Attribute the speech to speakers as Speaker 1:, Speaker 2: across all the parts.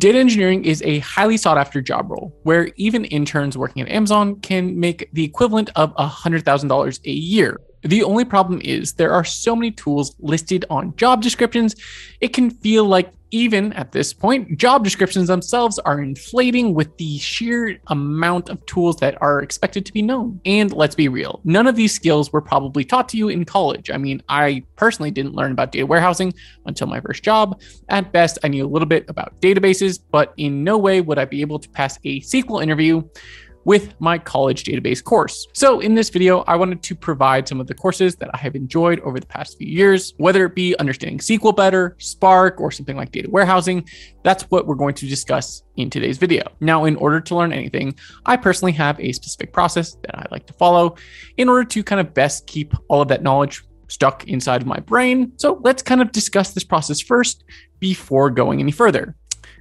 Speaker 1: Data engineering is a highly sought after job role where even interns working at Amazon can make the equivalent of $100,000 a year. The only problem is there are so many tools listed on job descriptions, it can feel like even at this point, job descriptions themselves are inflating with the sheer amount of tools that are expected to be known. And let's be real, none of these skills were probably taught to you in college. I mean, I personally didn't learn about data warehousing until my first job. At best, I knew a little bit about databases, but in no way would I be able to pass a SQL interview with my college database course. So in this video, I wanted to provide some of the courses that I have enjoyed over the past few years, whether it be understanding SQL better, Spark, or something like data warehousing. That's what we're going to discuss in today's video. Now, in order to learn anything, I personally have a specific process that I like to follow in order to kind of best keep all of that knowledge stuck inside of my brain. So let's kind of discuss this process first before going any further.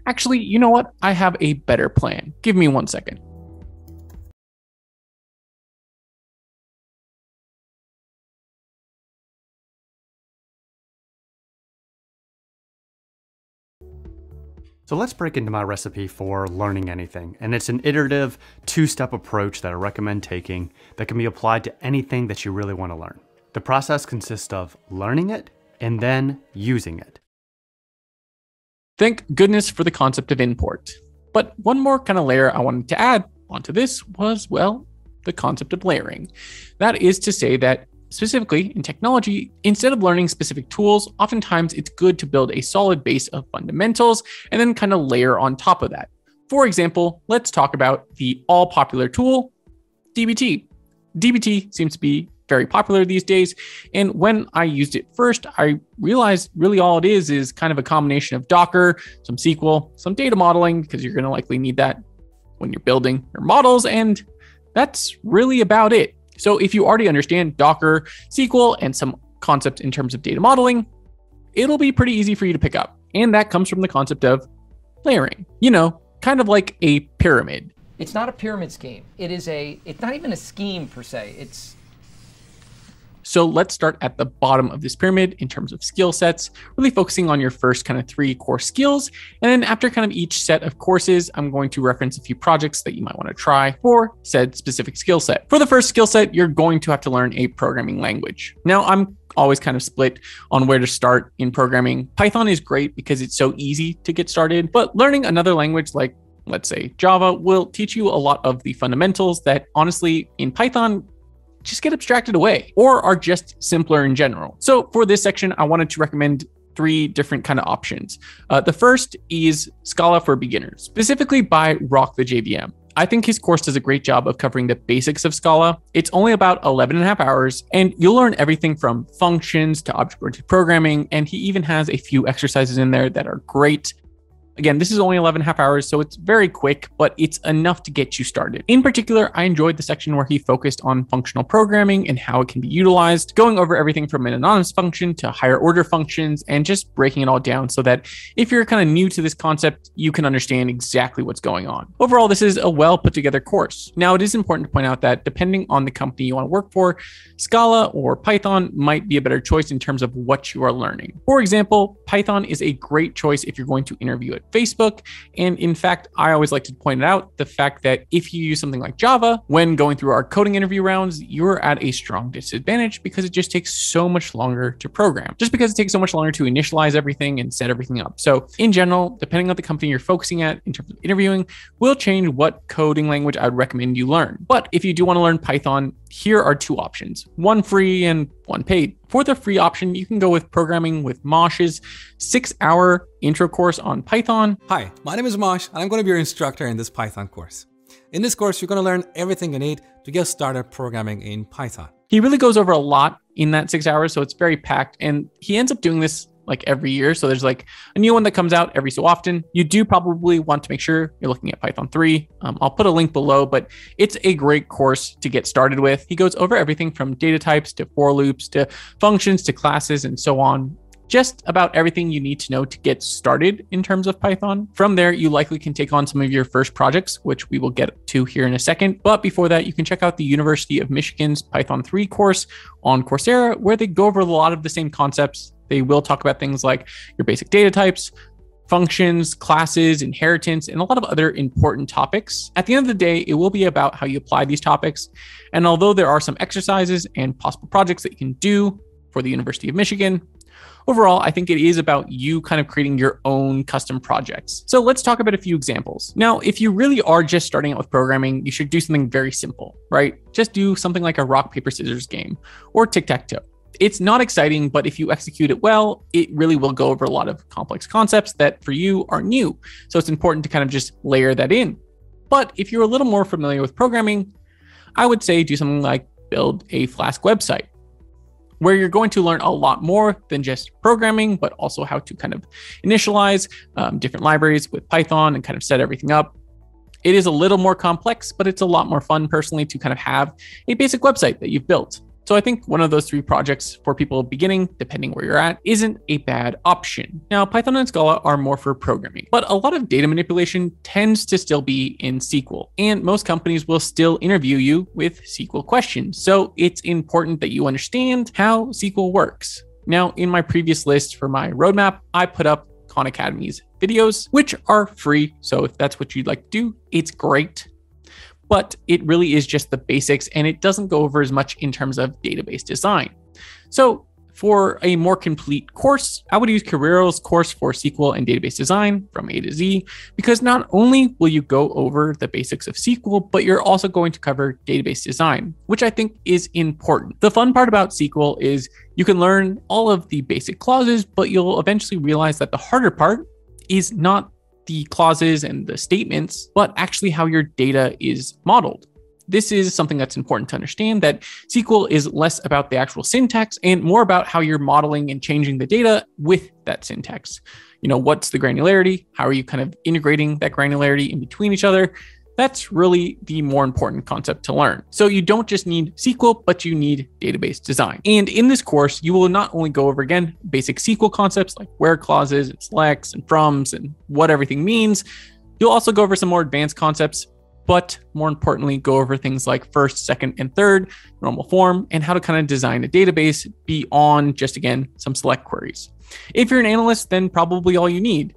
Speaker 1: Actually, you know what? I have a better plan. Give me one second.
Speaker 2: So let's break into my recipe for learning anything. And it's an iterative two-step approach that I recommend taking that can be applied to anything that you really want to learn. The process consists of learning it and then using it.
Speaker 1: Thank goodness for the concept of import. But one more kind of layer I wanted to add onto this was, well, the concept of layering. That is to say that Specifically, in technology, instead of learning specific tools, oftentimes it's good to build a solid base of fundamentals and then kind of layer on top of that. For example, let's talk about the all popular tool, DBT. DBT seems to be very popular these days. And when I used it first, I realized really all it is is kind of a combination of Docker, some SQL, some data modeling, because you're going to likely need that when you're building your models. And that's really about it. So if you already understand Docker, SQL, and some concepts in terms of data modeling, it'll be pretty easy for you to pick up. And that comes from the concept of layering, you know, kind of like a pyramid.
Speaker 3: It's not a pyramid scheme. It is a, it's not even a scheme per se. It's
Speaker 1: so let's start at the bottom of this pyramid in terms of skill sets, really focusing on your first kind of three core skills. And then after kind of each set of courses, I'm going to reference a few projects that you might want to try for said specific skill set. For the first skill set, you're going to have to learn a programming language. Now, I'm always kind of split on where to start in programming. Python is great because it's so easy to get started, but learning another language like let's say Java will teach you a lot of the fundamentals that honestly in Python just get abstracted away or are just simpler in general. So for this section, I wanted to recommend three different kind of options. Uh, the first is Scala for beginners, specifically by Rock the JVM. I think his course does a great job of covering the basics of Scala. It's only about 11 and a half hours, and you'll learn everything from functions to object oriented programming. And he even has a few exercises in there that are great. Again, this is only 11 and a half hours, so it's very quick, but it's enough to get you started. In particular, I enjoyed the section where he focused on functional programming and how it can be utilized, going over everything from an anonymous function to higher order functions and just breaking it all down so that if you're kind of new to this concept, you can understand exactly what's going on. Overall, this is a well put together course. Now, it is important to point out that depending on the company you want to work for, Scala or Python might be a better choice in terms of what you are learning. For example, Python is a great choice if you're going to interview at Facebook. And in fact, I always like to point out the fact that if you use something like Java, when going through our coding interview rounds, you're at a strong disadvantage because it just takes so much longer to program, just because it takes so much longer to initialize everything and set everything up. So, in general, depending on the company you're focusing at in terms of interviewing, will change what coding language I would recommend you learn. But if you do want to learn Python, here are two options one free and one paid. For the free option, you can go with Programming with Mosh's six hour intro course on Python.
Speaker 4: Hi, my name is Mosh, and I'm going to be your instructor in this Python course. In this course, you're going to learn everything you need to get started programming in Python.
Speaker 1: He really goes over a lot in that six hours, so it's very packed. And he ends up doing this like every year. So there's like a new one that comes out every so often. You do probably want to make sure you're looking at Python 3. Um, I'll put a link below, but it's a great course to get started with. He goes over everything from data types to for loops to functions to classes and so on just about everything you need to know to get started in terms of Python. From there, you likely can take on some of your first projects, which we will get to here in a second. But before that, you can check out the University of Michigan's Python 3 course on Coursera, where they go over a lot of the same concepts they will talk about things like your basic data types, functions, classes, inheritance, and a lot of other important topics. At the end of the day, it will be about how you apply these topics. And although there are some exercises and possible projects that you can do for the University of Michigan, overall, I think it is about you kind of creating your own custom projects. So let's talk about a few examples. Now, if you really are just starting out with programming, you should do something very simple, right? Just do something like a rock, paper, scissors game or tic tac toe. It's not exciting, but if you execute it well, it really will go over a lot of complex concepts that for you are new. So it's important to kind of just layer that in. But if you're a little more familiar with programming, I would say do something like build a Flask website where you're going to learn a lot more than just programming, but also how to kind of initialize um, different libraries with Python and kind of set everything up. It is a little more complex, but it's a lot more fun personally to kind of have a basic website that you've built. So I think one of those three projects for people beginning, depending where you're at, isn't a bad option. Now, Python and Scala are more for programming, but a lot of data manipulation tends to still be in SQL, and most companies will still interview you with SQL questions. So it's important that you understand how SQL works. Now, in my previous list for my roadmap, I put up Khan Academy's videos, which are free. So if that's what you'd like to do, it's great but it really is just the basics and it doesn't go over as much in terms of database design. So for a more complete course, I would use Kirill's course for SQL and database design from A to Z, because not only will you go over the basics of SQL, but you're also going to cover database design, which I think is important. The fun part about SQL is you can learn all of the basic clauses, but you'll eventually realize that the harder part is not the clauses and the statements, but actually how your data is modeled. This is something that's important to understand that SQL is less about the actual syntax and more about how you're modeling and changing the data with that syntax. You know, what's the granularity? How are you kind of integrating that granularity in between each other? That's really the more important concept to learn. So you don't just need SQL, but you need database design. And in this course, you will not only go over again basic SQL concepts like where clauses and selects and froms and what everything means. You'll also go over some more advanced concepts, but more importantly, go over things like first, second, and third, normal form, and how to kind of design a database beyond just again some select queries. If you're an analyst, then probably all you need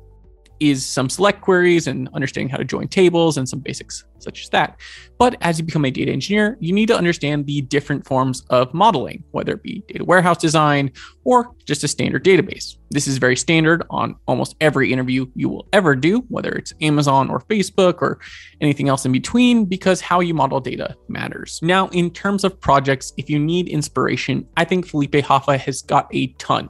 Speaker 1: is some select queries and understanding how to join tables and some basics such as that. But as you become a data engineer, you need to understand the different forms of modeling, whether it be data warehouse design or just a standard database. This is very standard on almost every interview you will ever do, whether it's Amazon or Facebook or anything else in between, because how you model data matters. Now, in terms of projects, if you need inspiration, I think Felipe Hoffa has got a ton.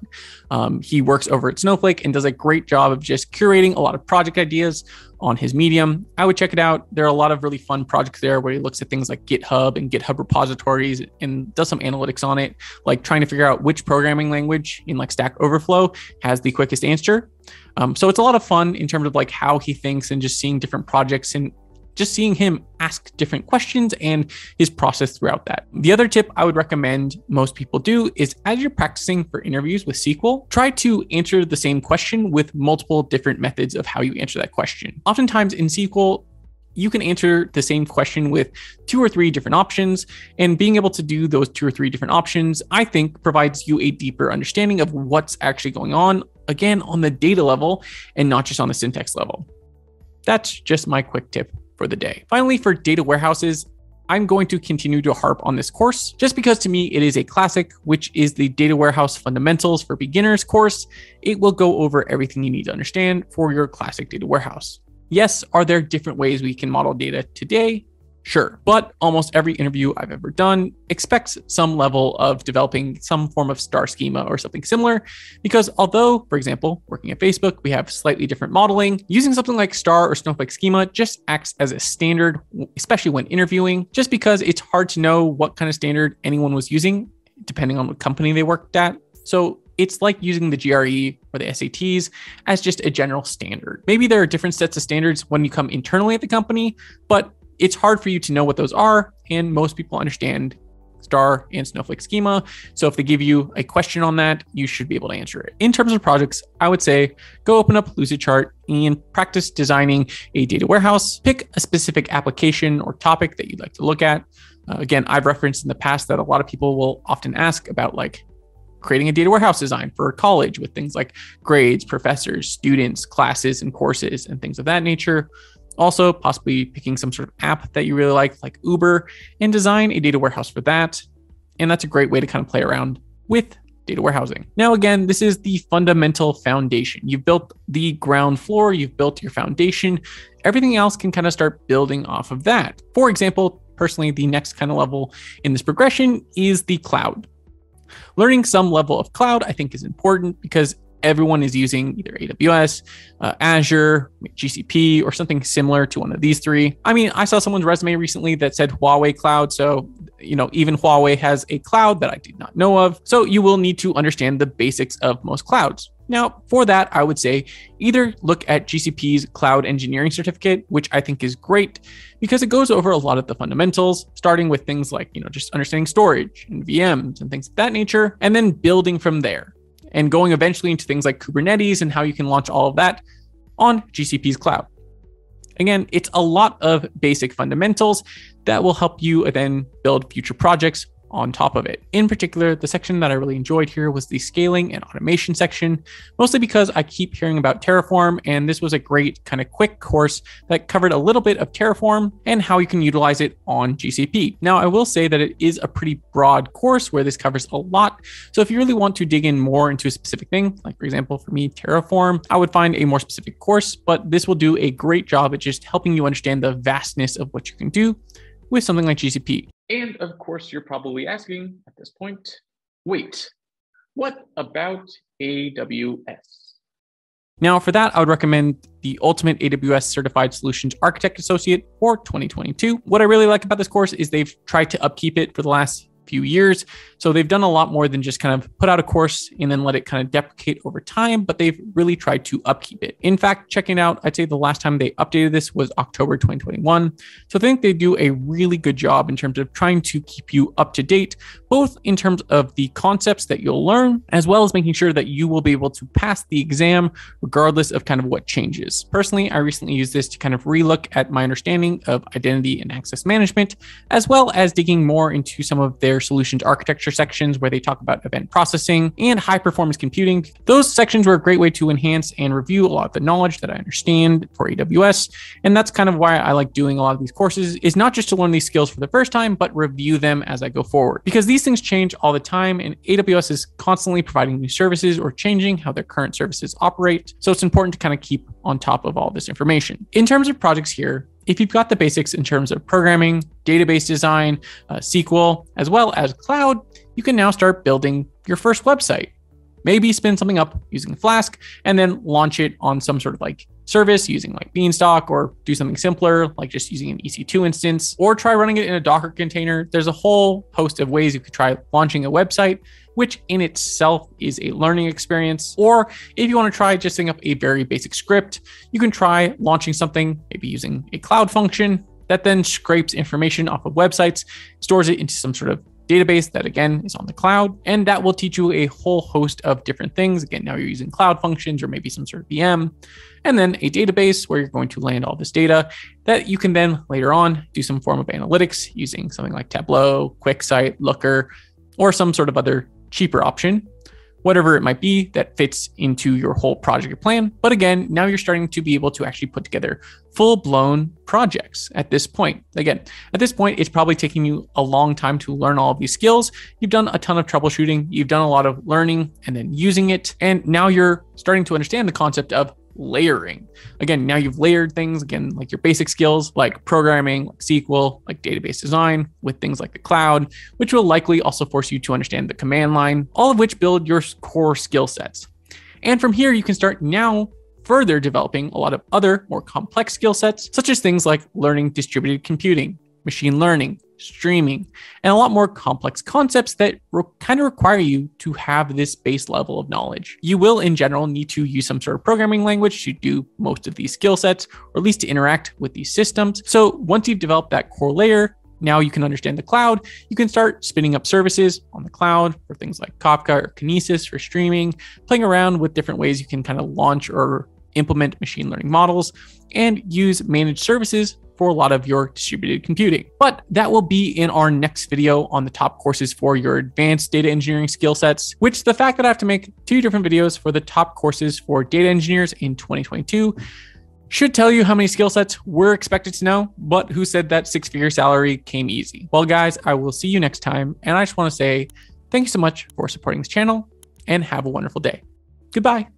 Speaker 1: Um, he works over at Snowflake and does a great job of just curating a lot of project ideas on his Medium. I would check it out. There are a lot of really fun projects there where he looks at things like GitHub and GitHub repositories and does some analytics on it, like trying to figure out which programming language in like Stack Overflow has the quickest answer. Um, so it's a lot of fun in terms of like how he thinks and just seeing different projects and just seeing him ask different questions and his process throughout that. The other tip I would recommend most people do is as you're practicing for interviews with SQL, try to answer the same question with multiple different methods of how you answer that question. Oftentimes in SQL, you can answer the same question with two or three different options. And being able to do those two or three different options, I think, provides you a deeper understanding of what's actually going on, again, on the data level and not just on the syntax level. That's just my quick tip for the day. Finally, for data warehouses, I'm going to continue to harp on this course just because to me it is a classic, which is the Data Warehouse Fundamentals for Beginners course. It will go over everything you need to understand for your classic data warehouse. Yes, are there different ways we can model data today? Sure. But almost every interview I've ever done expects some level of developing some form of star schema or something similar. Because although, for example, working at Facebook, we have slightly different modeling, using something like star or snowflake schema just acts as a standard, especially when interviewing, just because it's hard to know what kind of standard anyone was using, depending on what company they worked at. So it's like using the GRE or the SATs as just a general standard. Maybe there are different sets of standards when you come internally at the company, but it's hard for you to know what those are, and most people understand star and snowflake schema. So if they give you a question on that, you should be able to answer it. In terms of projects, I would say go open up Lucidchart and practice designing a data warehouse. Pick a specific application or topic that you'd like to look at. Uh, again, I've referenced in the past that a lot of people will often ask about like creating a data warehouse design for a college with things like grades, professors, students, classes, and courses, and things of that nature. Also, possibly picking some sort of app that you really like, like Uber, and design a data warehouse for that. And that's a great way to kind of play around with data warehousing. Now, again, this is the fundamental foundation. You've built the ground floor, you've built your foundation. Everything else can kind of start building off of that. For example, personally, the next kind of level in this progression is the cloud. Learning some level of cloud, I think, is important because everyone is using either AWS, uh, Azure, GCP, or something similar to one of these three. I mean, I saw someone's resume recently that said Huawei Cloud. So, you know, even Huawei has a cloud that I did not know of. So, you will need to understand the basics of most clouds. Now, for that, I would say either look at GCP's cloud engineering certificate, which I think is great because it goes over a lot of the fundamentals, starting with things like, you know, just understanding storage and VMs and things of that nature, and then building from there and going eventually into things like Kubernetes and how you can launch all of that on GCP's cloud. Again, it's a lot of basic fundamentals that will help you then build future projects on top of it. In particular, the section that I really enjoyed here was the scaling and automation section, mostly because I keep hearing about Terraform, and this was a great kind of quick course that covered a little bit of Terraform and how you can utilize it on GCP. Now, I will say that it is a pretty broad course where this covers a lot. So if you really want to dig in more into a specific thing, like for example, for me, Terraform, I would find a more specific course, but this will do a great job at just helping you understand the vastness of what you can do with something like GCP. And of course, you're probably asking at this point wait, what about AWS? Now, for that, I would recommend the Ultimate AWS Certified Solutions Architect Associate for 2022. What I really like about this course is they've tried to upkeep it for the last few years. So they've done a lot more than just kind of put out a course and then let it kind of deprecate over time, but they've really tried to upkeep it. In fact, checking out, I'd say the last time they updated this was October 2021. So I think they do a really good job in terms of trying to keep you up to date, both in terms of the concepts that you'll learn, as well as making sure that you will be able to pass the exam regardless of kind of what changes. Personally, I recently used this to kind of relook at my understanding of identity and access management, as well as digging more into some of their solutions architecture sections where they talk about event processing and high performance computing. Those sections were a great way to enhance and review a lot of the knowledge that I understand for AWS. And that's kind of why I like doing a lot of these courses is not just to learn these skills for the first time, but review them as I go forward because these things change all the time and AWS is constantly providing new services or changing how their current services operate. So it's important to kind of keep on top of all this information. In terms of projects here, if you've got the basics in terms of programming, database design, uh, SQL, as well as cloud, you can now start building your first website. Maybe spin something up using Flask and then launch it on some sort of like service using like Beanstalk or do something simpler like just using an EC2 instance or try running it in a Docker container. There's a whole host of ways you could try launching a website which in itself is a learning experience. Or if you want to try just setting up a very basic script, you can try launching something, maybe using a cloud function that then scrapes information off of websites, stores it into some sort of database that again is on the cloud and that will teach you a whole host of different things. Again now you're using cloud functions or maybe some sort of vm and then a database where you're going to land all this data that you can then later on do some form of analytics using something like tableau quicksight looker or some sort of other cheaper option, whatever it might be that fits into your whole project plan. But again, now you're starting to be able to actually put together full blown projects at this point. Again, at this point, it's probably taking you a long time to learn all of these skills. You've done a ton of troubleshooting, you've done a lot of learning and then using it. And now you're starting to understand the concept of layering. Again, now you've layered things again, like your basic skills like programming, like SQL, like database design with things like the cloud, which will likely also force you to understand the command line, all of which build your core skill sets. And from here, you can start now further developing a lot of other more complex skill sets, such as things like learning distributed computing, machine learning, streaming, and a lot more complex concepts that re- kind of require you to have this base level of knowledge. You will, in general, need to use some sort of programming language to do most of these skill sets, or at least to interact with these systems. So once you've developed that core layer, now you can understand the cloud. You can start spinning up services on the cloud for things like Kafka or Kinesis for streaming, playing around with different ways you can kind of launch or implement machine learning models, and use managed services for a lot of your distributed computing. But that will be in our next video on the top courses for your advanced data engineering skill sets, which the fact that I have to make two different videos for the top courses for data engineers in 2022 should tell you how many skill sets we're expected to know, but who said that six figure salary came easy? Well, guys, I will see you next time. And I just want to say thank you so much for supporting this channel and have a wonderful day. Goodbye.